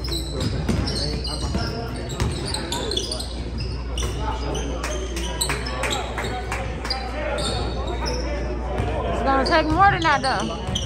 It's gonna take more than that though.